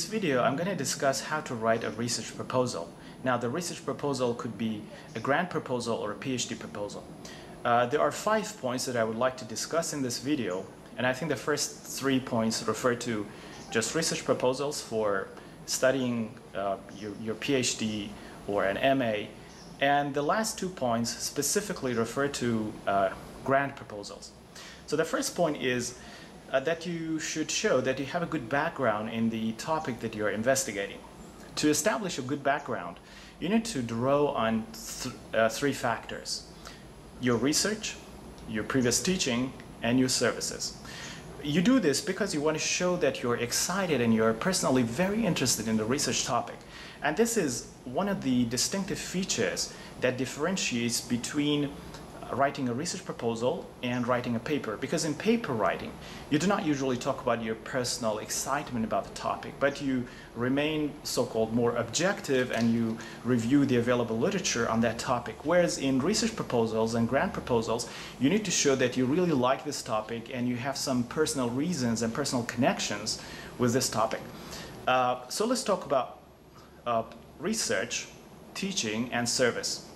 This video, I'm going to discuss how to write a research proposal. Now, the research proposal could be a grant proposal or a PhD proposal. Uh, there are five points that I would like to discuss in this video, and I think the first three points refer to just research proposals for studying uh, your, your PhD or an MA, and the last two points specifically refer to uh, grant proposals. So the first point is uh, that you should show that you have a good background in the topic that you're investigating. To establish a good background, you need to draw on th uh, three factors. Your research, your previous teaching, and your services. You do this because you want to show that you're excited and you're personally very interested in the research topic. And this is one of the distinctive features that differentiates between writing a research proposal and writing a paper. Because in paper writing, you do not usually talk about your personal excitement about the topic, but you remain so-called more objective and you review the available literature on that topic. Whereas in research proposals and grant proposals, you need to show that you really like this topic and you have some personal reasons and personal connections with this topic. Uh, so let's talk about uh, research, teaching, and service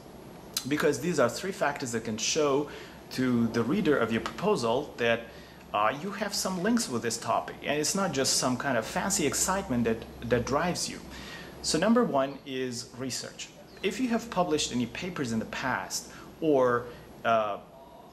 because these are three factors that can show to the reader of your proposal that uh, you have some links with this topic and it's not just some kind of fancy excitement that, that drives you. So number one is research. If you have published any papers in the past or uh,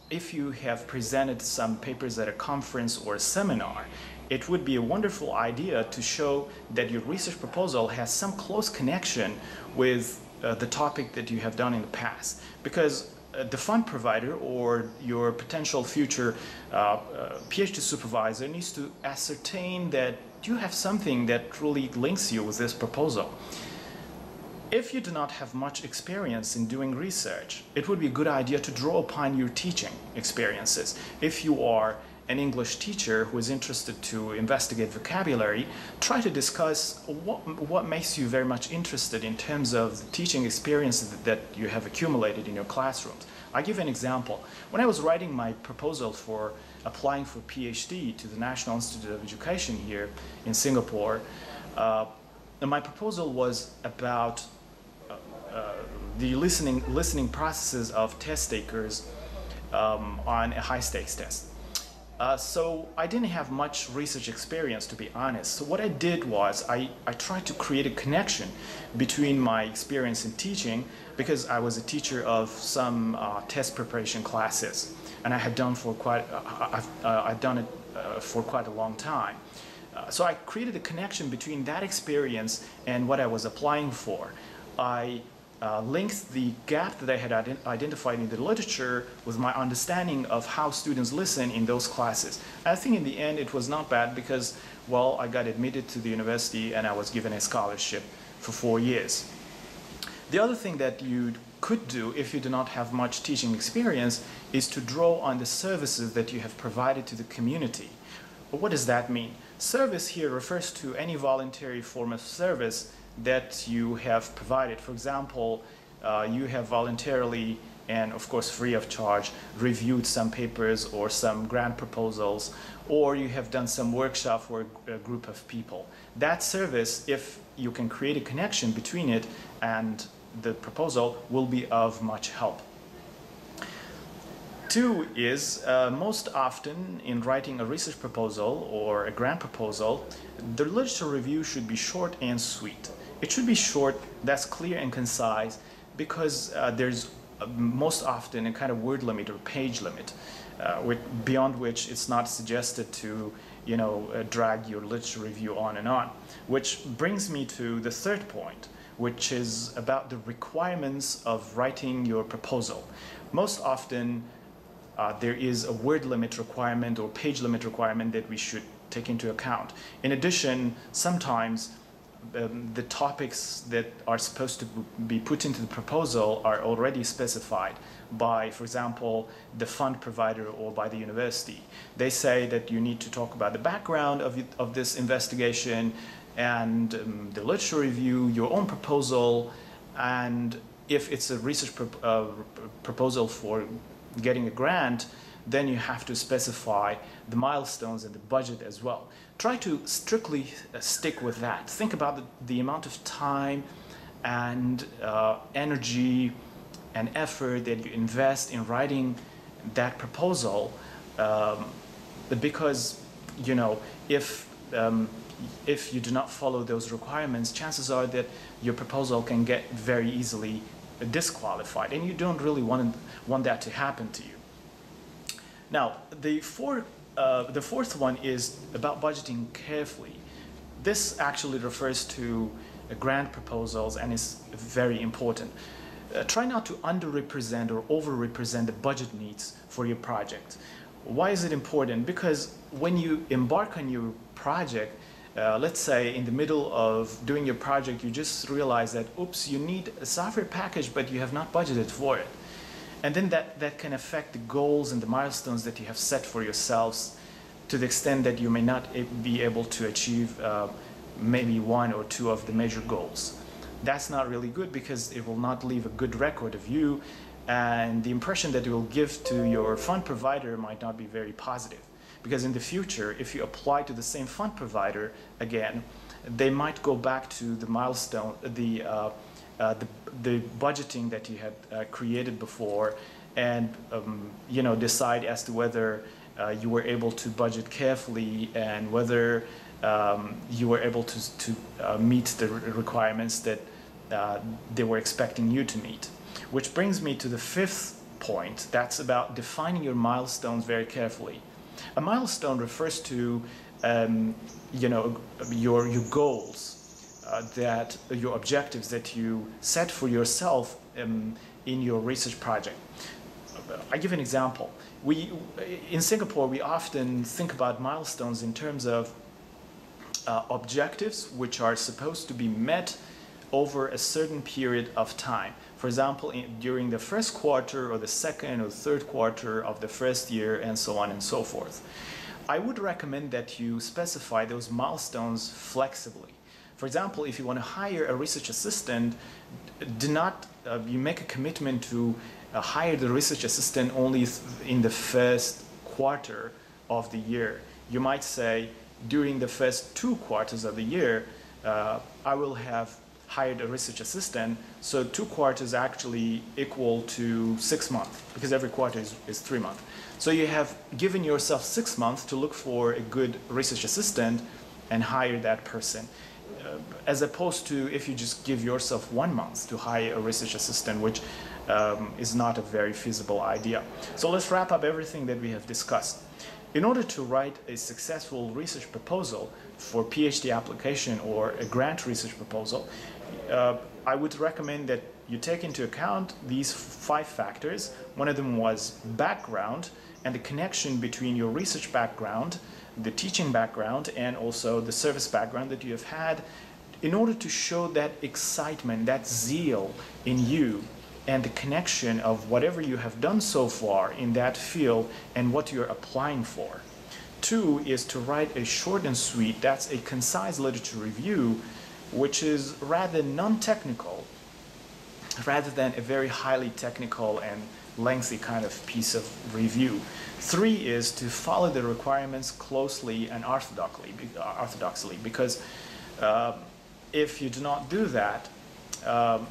if you have presented some papers at a conference or a seminar, it would be a wonderful idea to show that your research proposal has some close connection with uh, the topic that you have done in the past. Because uh, the fund provider or your potential future uh, uh PhD supervisor needs to ascertain that you have something that truly links you with this proposal. If you do not have much experience in doing research, it would be a good idea to draw upon your teaching experiences. If you are an English teacher who is interested to investigate vocabulary, try to discuss what, what makes you very much interested in terms of the teaching experiences that you have accumulated in your classrooms. I'll give an example. When I was writing my proposal for applying for PhD to the National Institute of Education here in Singapore, uh, my proposal was about uh, uh, the listening, listening processes of test takers um, on a high stakes test. Uh, so I didn't have much research experience, to be honest. So what I did was I, I tried to create a connection between my experience in teaching, because I was a teacher of some uh, test preparation classes, and I had done for quite, uh, I've, uh, I've done it for quite a long time. so I created a connection between that experience and what I was applying for. I uh, linked the gap that I had ident identified in the literature with my understanding of how students listen in those classes. I think in the end it was not bad because, well, I got admitted to the university and I was given a scholarship for four years. The other thing that you could do if you do not have much teaching experience is to draw on the services that you have provided to the community. But what does that mean? Service here refers to any voluntary form of service that you have provided. For example, uh, you have voluntarily and of course free of charge reviewed some papers or some grant proposals or you have done some workshop for a, a group of people. That service, if you can create a connection between it and the proposal will be of much help. Two is, uh, most often in writing a research proposal or a grant proposal, the literature review should be short and sweet. It should be short, that's clear and concise, because uh, there's uh, most often a kind of word limit or page limit, uh, with, beyond which it's not suggested to you know, uh, drag your literature review on and on. Which brings me to the third point, which is about the requirements of writing your proposal. Most often, uh, there is a word limit requirement or page limit requirement that we should take into account. In addition, sometimes um, the topics that are supposed to be put into the proposal are already specified by, for example, the fund provider or by the university. They say that you need to talk about the background of, of this investigation and um, the literature review, your own proposal, and if it's a research pro uh, proposal for getting a grant, then you have to specify the milestones and the budget as well. Try to strictly uh, stick with that. Think about the, the amount of time and uh, energy and effort that you invest in writing that proposal um, because you know if um, if you do not follow those requirements chances are that your proposal can get very easily disqualified and you don't really want, want that to happen to you. Now the, four, uh, the fourth one is about budgeting carefully. This actually refers to grant proposals and is very important. Uh, try not to underrepresent or overrepresent the budget needs for your project. Why is it important? Because when you embark on your project, uh, let's say in the middle of doing your project, you just realize that, oops, you need a software package, but you have not budgeted for it. And then that, that can affect the goals and the milestones that you have set for yourselves to the extent that you may not be able to achieve uh, maybe one or two of the major goals. That's not really good because it will not leave a good record of you and the impression that it will give to your fund provider might not be very positive. Because in the future, if you apply to the same fund provider again, they might go back to the milestone, the, uh, uh, the, the, budgeting that you had uh, created before and um, you know, decide as to whether uh, you were able to budget carefully and whether um, you were able to, to uh, meet the requirements that uh, they were expecting you to meet. Which brings me to the fifth point. That's about defining your milestones very carefully. A milestone refers to, um, you know, your, your goals, uh, that your objectives that you set for yourself um, in your research project. I give an example. We, in Singapore, we often think about milestones in terms of uh, objectives which are supposed to be met over a certain period of time. For example, in, during the first quarter or the second or third quarter of the first year and so on and so forth. I would recommend that you specify those milestones flexibly. For example, if you want to hire a research assistant, do not, uh, you make a commitment to uh, hire the research assistant only in the first quarter of the year. You might say, during the first two quarters of the year, uh, I will have hired a research assistant. So two quarters actually equal to six months because every quarter is, is three months. So you have given yourself six months to look for a good research assistant and hire that person. Uh, as opposed to if you just give yourself one month to hire a research assistant, which um, is not a very feasible idea. So let's wrap up everything that we have discussed. In order to write a successful research proposal for PhD application or a grant research proposal, uh, I would recommend that you take into account these five factors. One of them was background and the connection between your research background, the teaching background, and also the service background that you have had in order to show that excitement, that zeal in you and the connection of whatever you have done so far in that field and what you're applying for. Two is to write a short and sweet, that's a concise literature review, which is rather non-technical, rather than a very highly technical and lengthy kind of piece of review. Three is to follow the requirements closely and orthodoxly, orthodoxly because uh, if you do not do that, um,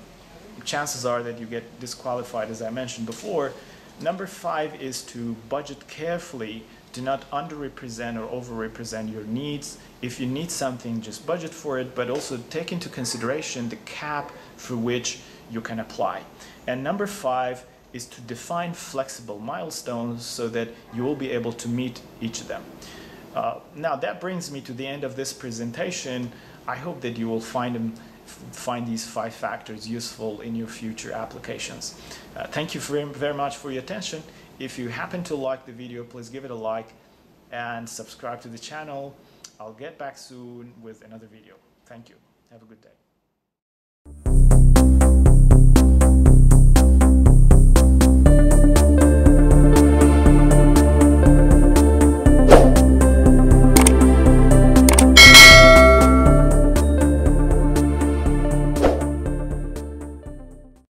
chances are that you get disqualified, as I mentioned before. Number five is to budget carefully. Do not underrepresent or overrepresent your needs. If you need something, just budget for it, but also take into consideration the cap for which you can apply. And number five is to define flexible milestones so that you will be able to meet each of them. Uh, now that brings me to the end of this presentation. I hope that you will find them find these five factors useful in your future applications. Uh, thank you very, very much for your attention. If you happen to like the video, please give it a like and subscribe to the channel. I'll get back soon with another video. Thank you. Have a good day.